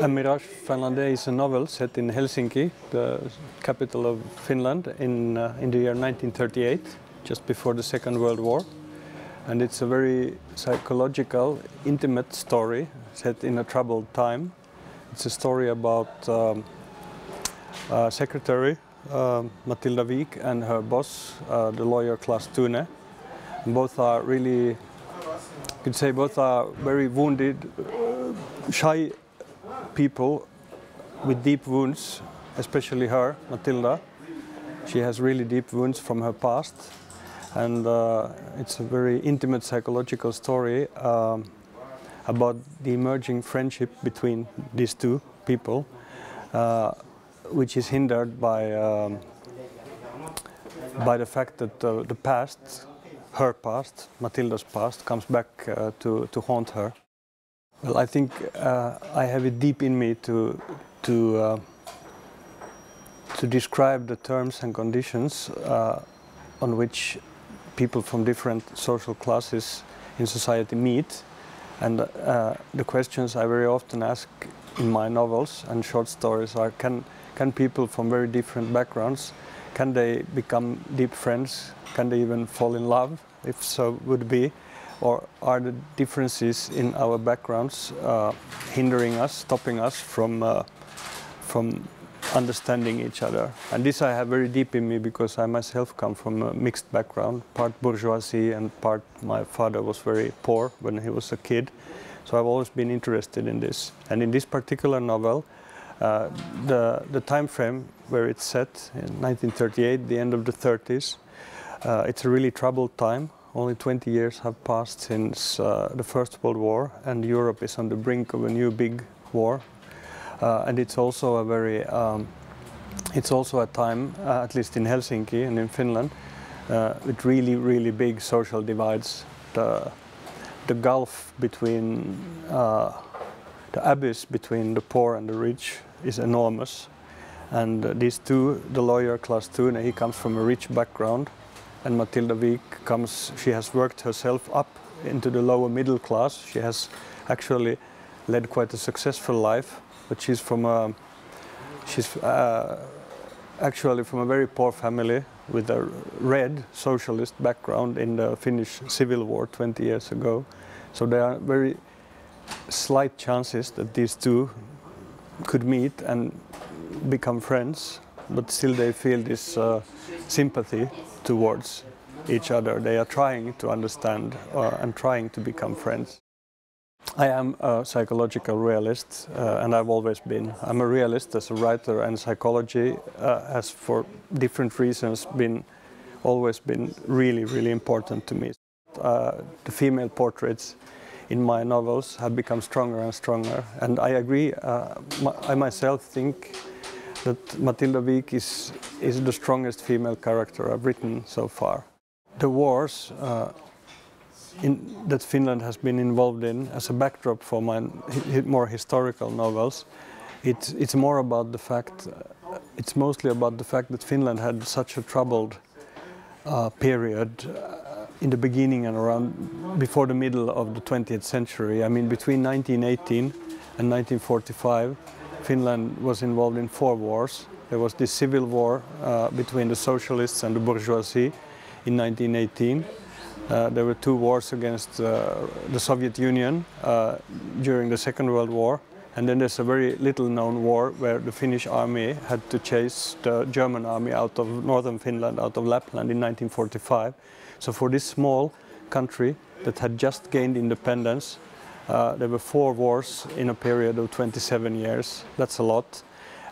A Mirage Finlandais is a novel set in Helsinki, the capital of Finland, in, uh, in the year 1938, just before the Second World War. And it's a very psychological, intimate story set in a troubled time. It's a story about um, a secretary, uh, Matilda Wiik, and her boss, uh, the lawyer Claes Thune. Both are really, you could say, both are very wounded, uh, shy people with deep wounds, especially her, Matilda. She has really deep wounds from her past, and uh, it's a very intimate psychological story um, about the emerging friendship between these two people, uh, which is hindered by um, by the fact that uh, the past, her past, Matilda's past, comes back uh, to to haunt her. Well, I think uh, I have it deep in me to to uh, to describe the terms and conditions uh, on which people from different social classes in society meet, and uh, the questions I very often ask in my novels and short stories are: Can can people from very different backgrounds can they become deep friends? Can they even fall in love? If so, would be or are the differences in our backgrounds uh, hindering us, stopping us from uh, from understanding each other? And this I have very deep in me because I myself come from a mixed background, part bourgeoisie and part my father was very poor when he was a kid. So I've always been interested in this. And in this particular novel, uh, the the time frame where it's set in 1938, the end of the 30s, uh, it's a really troubled time only 20 years have passed since uh, the First World War, and Europe is on the brink of a new big war. Uh, and it's also a very, um, it's also a time, uh, at least in Helsinki and in Finland, uh, with really, really big social divides. The, the gulf between, uh, the abyss between the poor and the rich is enormous. And these two, the lawyer Claes Thune, he comes from a rich background, and Matilda Wiik comes, she has worked herself up into the lower middle class. She has actually led quite a successful life, but she's from a, she's uh, actually from a very poor family with a red socialist background in the Finnish Civil War 20 years ago. So there are very slight chances that these two could meet and become friends, but still they feel this uh, sympathy towards each other. They are trying to understand uh, and trying to become friends. I am a psychological realist, uh, and I've always been. I'm a realist as a writer, and psychology uh, has, for different reasons, been always been really, really important to me. Uh, the female portraits in my novels have become stronger and stronger, and I agree. Uh, I myself think that Matilda Wiik is, is the strongest female character I've written so far. The wars uh, in, that Finland has been involved in as a backdrop for my more historical novels, it, it's more about the fact, uh, it's mostly about the fact that Finland had such a troubled uh, period uh, in the beginning and around before the middle of the 20th century. I mean, between 1918 and 1945, Finland was involved in four wars. There was the civil war uh, between the socialists and the bourgeoisie in 1918. Uh, there were two wars against uh, the Soviet Union uh, during the Second World War. And then there's a very little known war where the Finnish army had to chase the German army out of northern Finland, out of Lapland in 1945. So for this small country that had just gained independence, uh, there were four wars in a period of 27 years. That's a lot.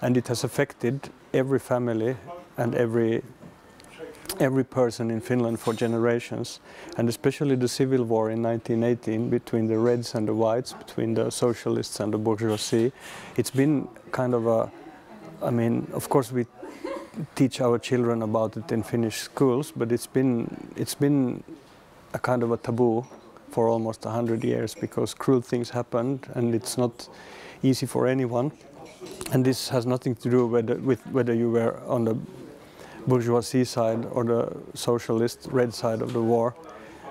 And it has affected every family and every every person in Finland for generations, and especially the civil war in 1918 between the Reds and the Whites, between the socialists and the bourgeoisie. It's been kind of a, I mean, of course we teach our children about it in Finnish schools, but it's been it's been a kind of a taboo for almost 100 years because cruel things happened and it's not easy for anyone. And this has nothing to do with, with whether you were on the bourgeoisie side or the socialist red side of the war.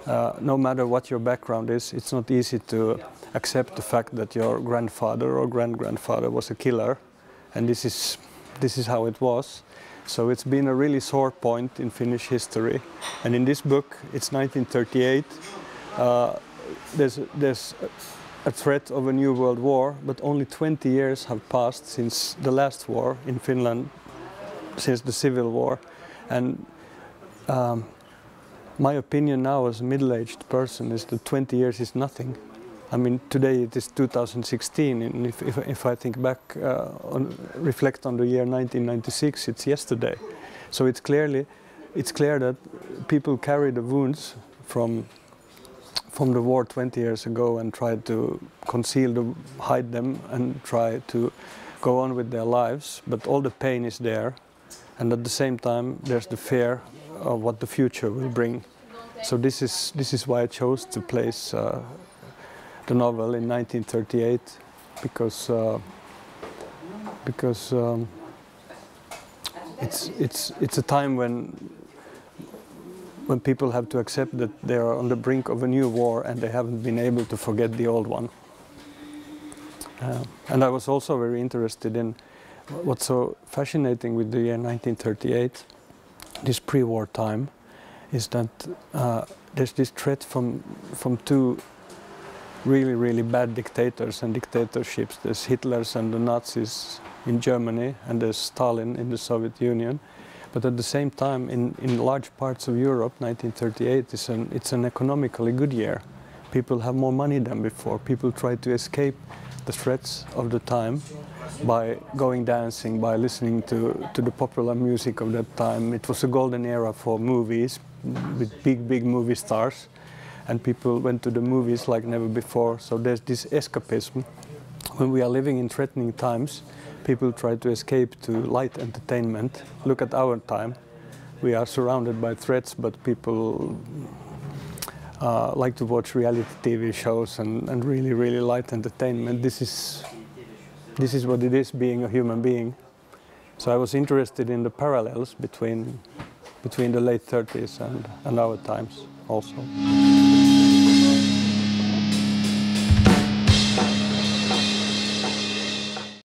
uh, no matter what your background is, it's not easy to accept the fact that your grandfather or grand grandfather was a killer, and this is this is how it was. So it's been a really sore point in Finnish history, and in this book, it's 1938. Uh, there's there's a threat of a new world war, but only 20 years have passed since the last war in Finland, since the civil war, and um, my opinion now as a middle-aged person is that 20 years is nothing. I mean, today it is 2016, and if, if, if I think back, uh, on, reflect on the year 1996, it's yesterday. So it's clearly, it's clear that people carry the wounds from from the war 20 years ago and try to conceal them, hide them, and try to go on with their lives. But all the pain is there, and at the same time, there's the fear of what the future will bring. So this is this is why I chose to place uh, the novel in 1938 because uh, because um, it's it's it's a time when when people have to accept that they are on the brink of a new war and they haven't been able to forget the old one. Uh, and I was also very interested in what's so fascinating with the year 1938, this pre-war time, is that uh, there's this threat from from two really really bad dictators and dictatorships. There's Hitler's and the Nazis in Germany, and there's Stalin in the Soviet Union. But at the same time, in, in large parts of Europe, 1938 is an, it's an economically good year. People have more money than before. People try to escape the threats of the time by going dancing, by listening to, to the popular music of that time. It was a golden era for movies with big, big movie stars. And people went to the movies like never before. So there's this escapism. When we are living in threatening times, people try to escape to light entertainment. Look at our time. We are surrounded by threats, but people uh, like to watch reality TV shows and, and really, really light entertainment. This is, this is what it is being a human being. So I was interested in the parallels between, between the late 30s and, and our times also.